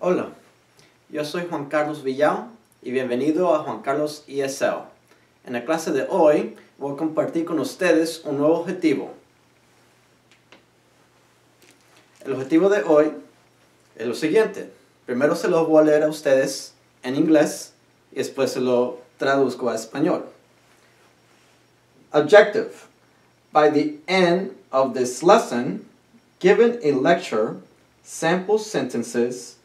Hola, yo soy Juan Carlos Villao y bienvenido a Juan Carlos ESL. En la clase de hoy voy a compartir con ustedes un nuevo objetivo. El objetivo de hoy es lo siguiente. Primero se lo voy a leer a ustedes en inglés y después se lo traduzco a español. Objective. By the end of this lesson, given a lecture, sample sentences,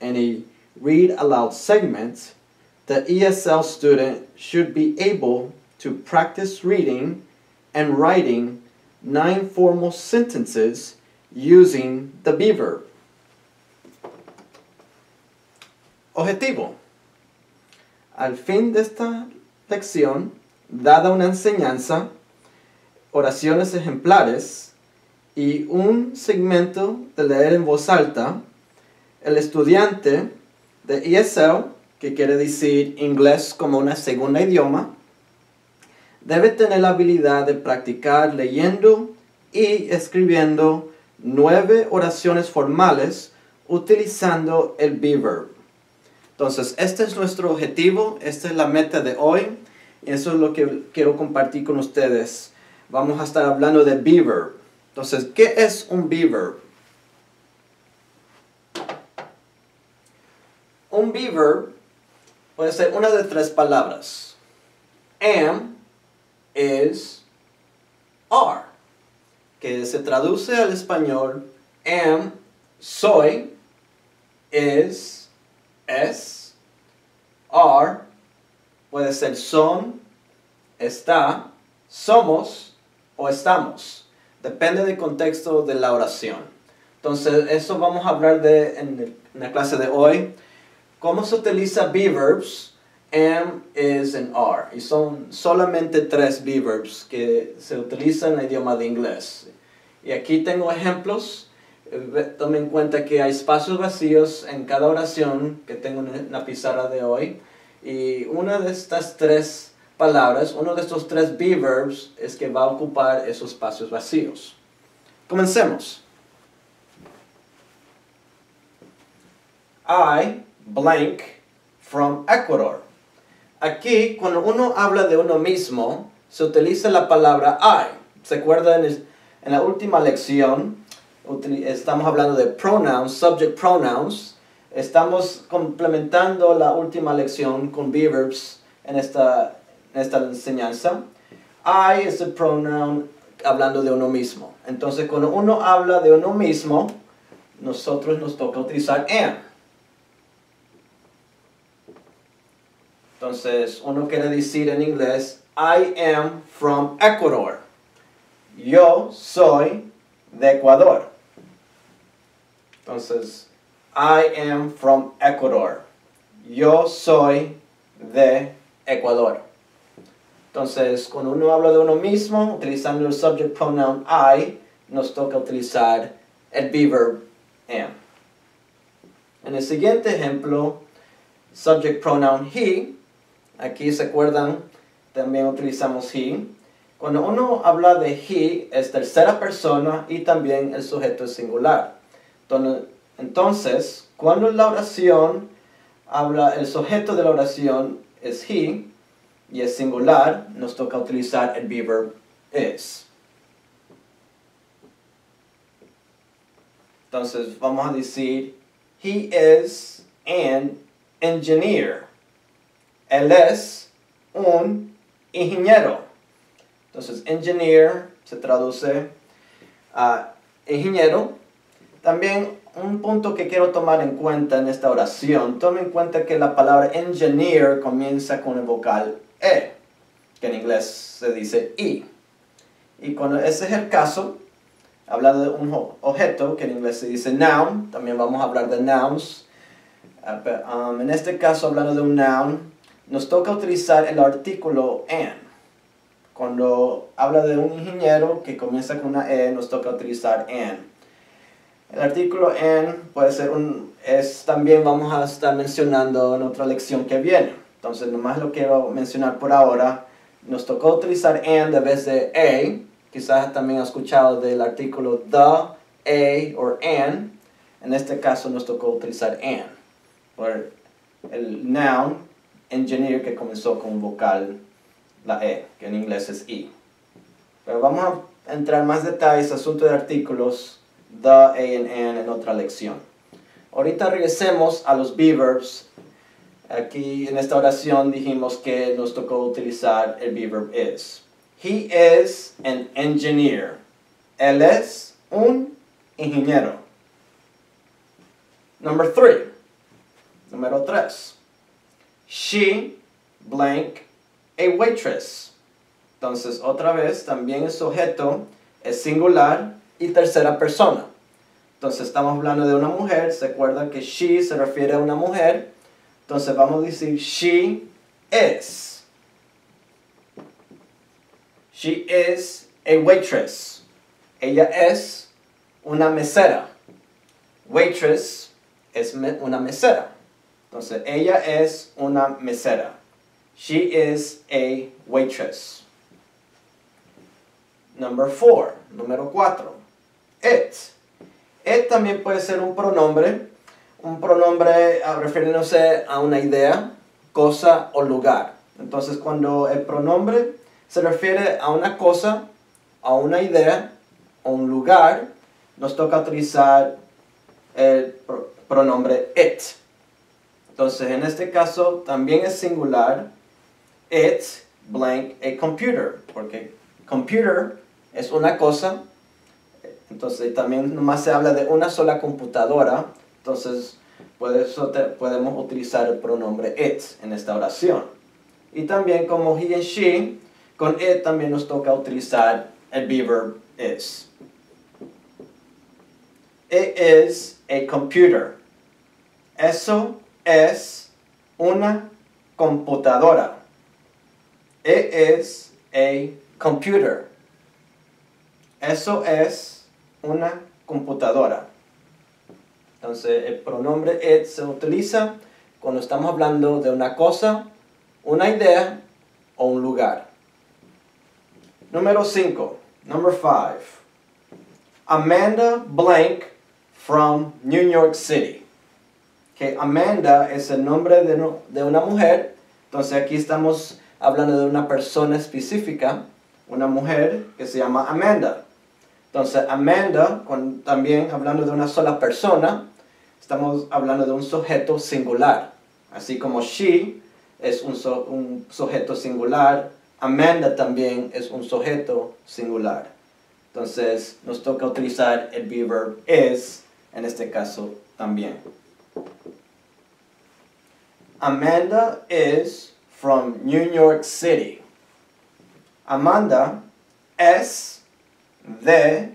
and a read aloud segment, the ESL student should be able to practice reading and writing nine formal sentences using the be verb. Objetivo. Al fin de esta lección, dada una enseñanza, oraciones ejemplares y un segmento de leer en voz alta, el estudiante de ESL, que quiere decir inglés como una segunda idioma, debe tener la habilidad de practicar leyendo y escribiendo nueve oraciones formales utilizando el be verb. Entonces, este es nuestro objetivo, esta es la meta de hoy y eso es lo que quiero compartir con ustedes. Vamos a estar hablando de be verb. Entonces, ¿qué es un be Un be verb puede ser una de tres palabras. Am, is, are, que se traduce al español am, soy, is, es, are, puede ser son, está, somos o estamos. Depende del contexto de la oración. Entonces, eso vamos a hablar de en, la clase de hoy. ¿Cómo se utiliza be verbs? Am, is, and are. Y son solamente tres be verbs que se utilizan en el idioma de inglés. Y aquí tengo ejemplos. Tomen en cuenta que hay espacios vacíos en cada oración que tengo en la pizarra de hoy. Y una de estas tres palabras, uno de estos tres be verbs es que va a ocupar esos espacios vacíos. Comencemos. I blank from Ecuador. Aquí, cuando uno habla de uno mismo, se utiliza la palabra I. ¿Se acuerdan? En la última lección estamos hablando de pronouns, subject pronouns. Estamos complementando la última lección con be verbs en esta, esta enseñanza. I es el pronoun hablando de uno mismo. Entonces, cuando uno habla de uno mismo, nosotros nos toca utilizar am. Entonces, uno quiere decir en inglés, I am from Ecuador. Yo soy de Ecuador. Entonces, I am from Ecuador. Yo soy de Ecuador. Entonces, cuando uno habla de uno mismo, utilizando el subject pronoun I, nos toca utilizar el be verb am. En el siguiente ejemplo, subject pronoun he, aquí se acuerdan, también utilizamos he. Cuando uno habla de he, es tercera persona y también el sujeto es singular. Entonces, cuando la oración habla, el sujeto de la oración es he y es singular, nos toca utilizar el be verb is. Entonces, vamos a decir, he is an engineer. Él es un ingeniero. Entonces, engineer se traduce a ingeniero. También un punto que quiero tomar en cuenta en esta oración, tome en cuenta que la palabra engineer comienza con el vocal E, que en inglés se dice I. Y cuando ese es el caso, hablando de un objeto, que en inglés se dice noun, también vamos a hablar de nouns. Um, en este caso, hablando de un noun, nos toca utilizar el artículo an. Cuando habla de un ingeniero que comienza con una E, nos toca utilizar an. El artículo en puede ser un, es también vamos a estar mencionando en otra lección que viene. Entonces, nomás lo quiero mencionar por ahora. Nos tocó utilizar en vez de a. Quizás también ha escuchado del artículo the, a o an. En este caso nos tocó utilizar an. por el noun engineer que comenzó con vocal la E, que en inglés es I. Pero vamos a entrar más detalles, asunto de artículos, the, a, and an en otra lección. Ahorita regresemos a los verbs. Aquí en esta oración dijimos que nos tocó utilizar el verb is. He is an engineer. Él es un ingeniero. Number three. Número tres. She, blank, a waitress. Entonces, otra vez, también el sujeto es singular y tercera persona. Entonces, estamos hablando de una mujer. Se acuerda que she se refiere a una mujer. Entonces, vamos a decir she is. She is a waitress. Ella es una mesera. Waitress es una mesera. Entonces, ella es una mesera. She is a waitress. Number four, número cuatro. It. It también puede ser un pronombre. Un pronombre ah, refiriéndose a una idea, cosa o lugar. Entonces, cuando el pronombre se refiere a una cosa, a una idea o un lugar, nos toca utilizar el pronombre it. Entonces, en este caso también es singular it blank a computer, porque computer es una cosa, entonces también nomás se habla de una sola computadora, entonces podemos utilizar el pronombre it en esta oración. Y también como he and she, con it también nos toca utilizar el verb is. It is a computer. Eso es una computadora. It is a computer. Eso es una computadora. Entonces, el pronombre it se utiliza cuando estamos hablando de una cosa, una idea o un lugar. Número 5. Number 5. Amanda Blank from New York City que Amanda es el nombre de, de una mujer, entonces aquí estamos hablando de una persona específica, una mujer que se llama Amanda. Entonces Amanda, con, también hablando de una sola persona, estamos hablando de un sujeto singular. Así como she es un, un sujeto singular, Amanda también es un sujeto singular. Entonces nos toca utilizar el verb is en este caso también. Amanda is from New York City. Amanda es de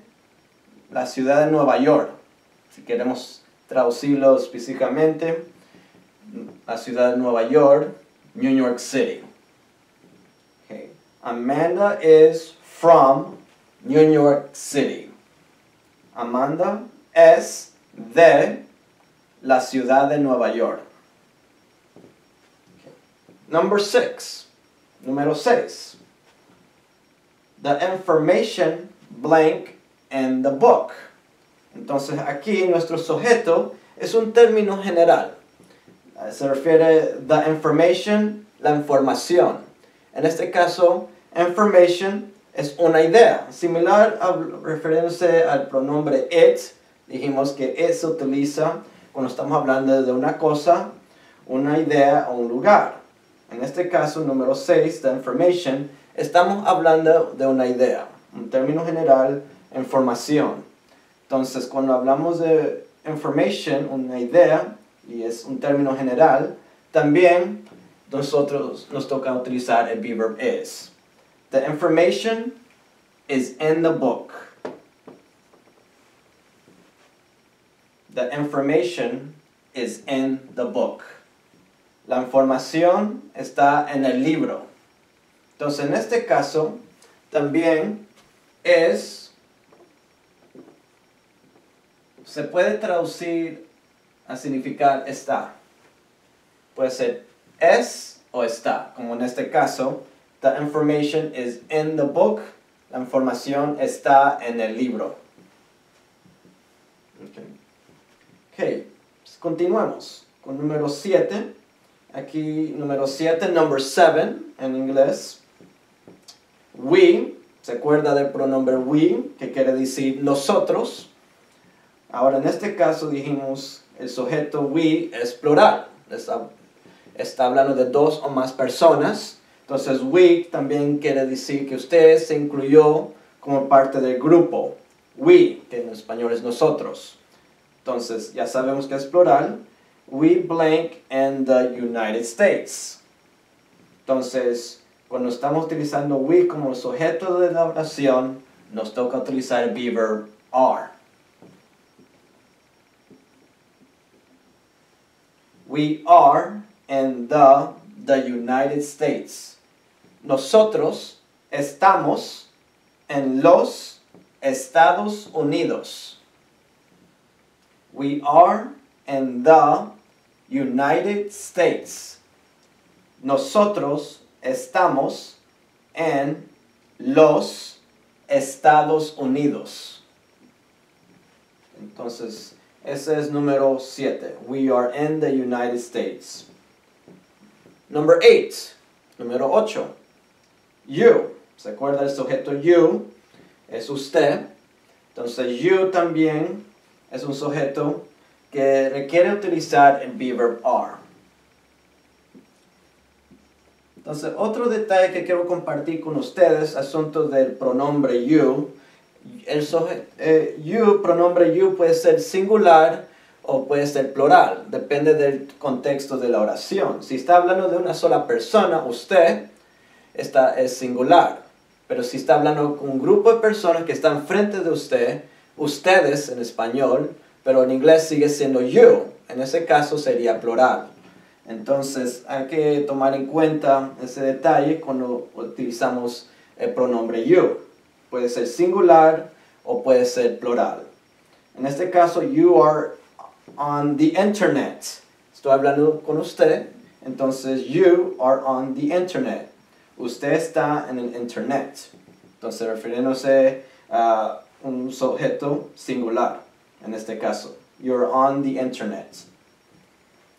la ciudad de Nueva York. Si queremos traducirlo específicamente, la ciudad de Nueva York, New York City. Okay. Amanda is from New York City. Amanda es de la ciudad de Nueva York. Number six. Número seis. The information blank in the book. Entonces aquí nuestro sujeto es un término general. Se refiere the information, la información. En este caso, information es una idea. Similar a refiriéndose al pronombre it, dijimos que it se utiliza cuando estamos hablando de una cosa, una idea o un lugar. En este caso, número 6, the information, estamos hablando de una idea, un término general, información. Entonces, cuando hablamos de information, una idea, y es un término general, también nosotros nos toca utilizar el verb is. The information is in the book. The information is in the book. La información está en el libro. Entonces, en este caso, también es, se puede traducir a significar está. Puede ser es o está, como en este caso, the information is in the book, la información está en el libro. Ok, okay. continuamos. con número 7. Aquí número 7, number 7 en inglés. We, se acuerda del pronombre we, que quiere decir nosotros. Ahora en este caso dijimos el sujeto we es plural. Está, está hablando de dos o más personas. Entonces we también quiere decir que usted se incluyó como parte del grupo. We, que en español es nosotros. Entonces ya sabemos que es plural. We blank in the United States. Entonces, cuando estamos utilizando we como sujeto de la oración, nos toca utilizar el verb are. We are in the, the United States. Nosotros estamos en los Estados Unidos. We are in the United States. Nosotros estamos en los Estados Unidos. Entonces, ese es número 7. We are in the United States. Number 8. Número 8. You. ¿Se acuerda el sujeto you? Es usted. Entonces, you también es un sujeto que requiere utilizar el verb are. Entonces, otro detalle que quiero compartir con ustedes, asunto del pronombre you. El eh, you, pronombre you puede ser singular o puede ser plural, depende del contexto de la oración. Si está hablando de una sola persona, usted, está, es singular. Pero si está hablando con un grupo de personas que están frente de usted, ustedes en español, pero en inglés sigue siendo you. En ese caso sería plural. Entonces hay que tomar en cuenta ese detalle cuando utilizamos el pronombre you. Puede ser singular o puede ser plural. En este caso, you are on the internet. Estoy hablando con usted, entonces you are on the internet. Usted está en el internet. Entonces refiriéndose a un sujeto singular en este caso. You're on the internet.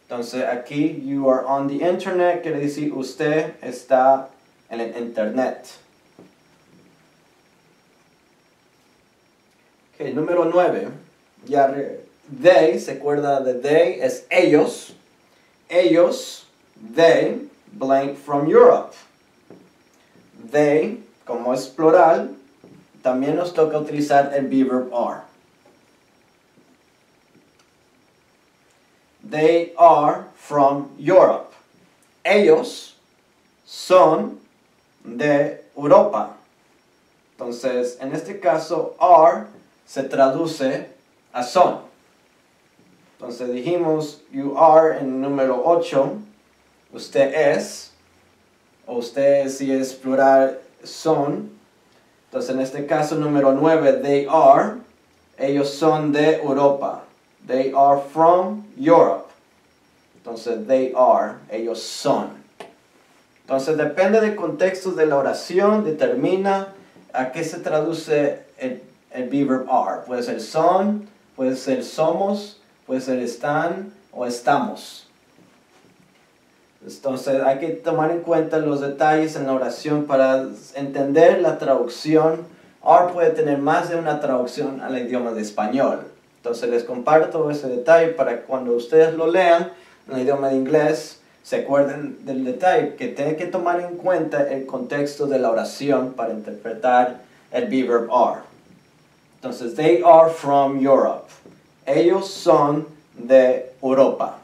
Entonces aquí, you are on the internet, quiere decir usted está en el internet. Ok, número 9. Ya they, se acuerda de they, es ellos. Ellos, they, blank from Europe. They, como es plural, también nos toca utilizar el verb are. They are from Europe. Ellos son de Europa. Entonces, en este caso, are se traduce a son. Entonces dijimos, you are en número 8, usted es, o usted si es plural, son. Entonces en este caso número 9, they are, ellos son de Europa. They are from Europe. Entonces, they are, ellos son. Entonces, depende del contexto de la oración, determina a qué se traduce el, el verb are. Puede ser son, puede ser somos, puede ser están o estamos. Entonces hay que tomar en cuenta los detalles en la oración para entender la traducción. Are puede tener más de una traducción al idioma de español. Entonces les comparto ese detalle para que cuando ustedes lo lean en el idioma de inglés, se acuerden del detalle que tienen que tomar en cuenta el contexto de la oración para interpretar el verb are. Entonces, they are from Europe. Ellos son de Europa.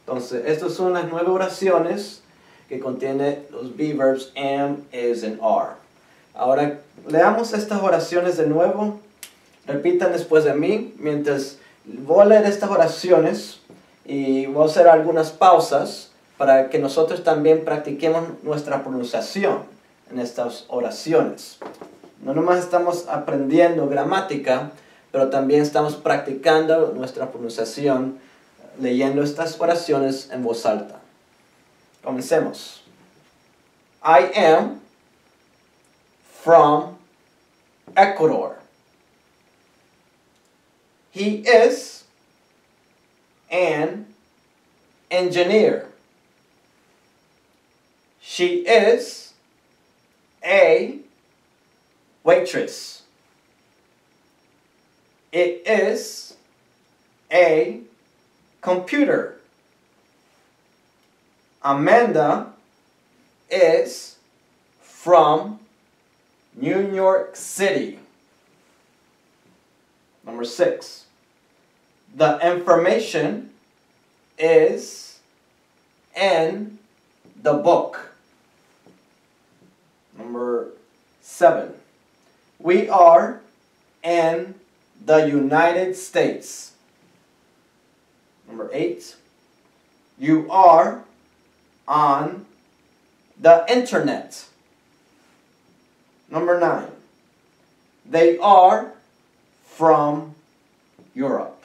Entonces, estas son las nueve oraciones que contienen los verbs am, is, and are. Ahora, leamos estas oraciones de nuevo Repitan después de mí mientras voy a leer estas oraciones y voy a hacer algunas pausas para que nosotros también practiquemos nuestra pronunciación en estas oraciones. No nomás estamos aprendiendo gramática, pero también estamos practicando nuestra pronunciación leyendo estas oraciones en voz alta. Comencemos. I am from Ecuador. He is an engineer. She is a waitress. It is a computer. Amanda is from New York City. Number six. The information is in the book. Number seven. We are in the United States. Number eight. You are on the internet. Number nine. They are from Europe.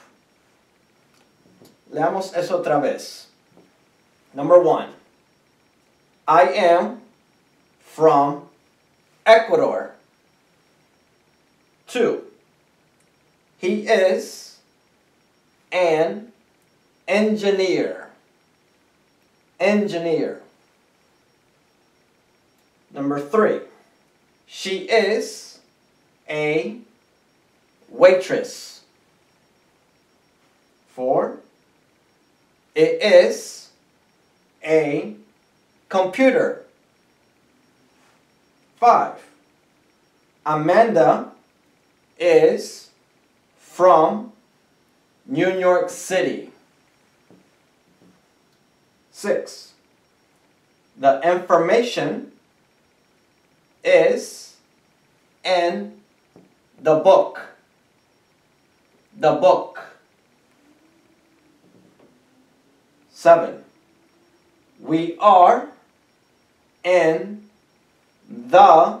Leamos eso otra vez. Number one. I am from Ecuador. Two. He is an engineer. Engineer. Number three. She is a waitress. Four. It is a computer. Five. Amanda is from New York City. Six. The information is in the book. The book. Seven. We are in the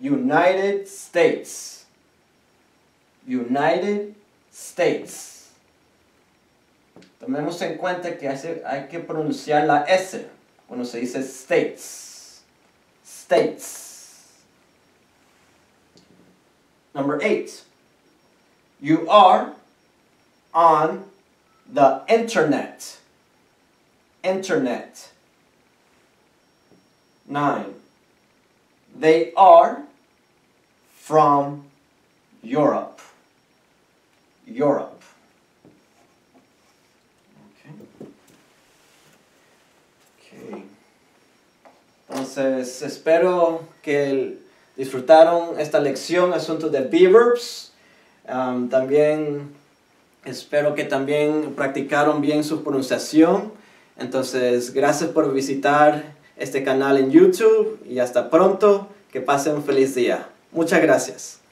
United States. United States. Tomemos en cuenta que hace- hay que pronunciar la S cuando se dice States. States. Number eight. You are on the internet. Internet. Nine. They are from Europe. Europe. Okay. Okay. Entonces, espero que disfrutaron esta lección, asunto de verbs. También espero que también practicaron bien su pronunciación. Entonces, gracias por visitar este canal en YouTube y hasta pronto. Que pasen un feliz día. Muchas gracias.